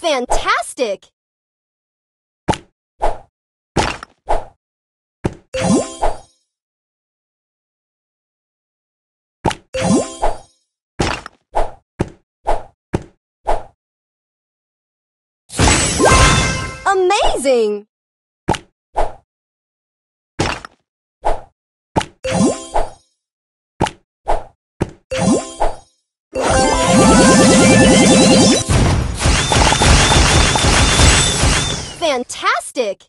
Fantastic! Amazing! Fantastic!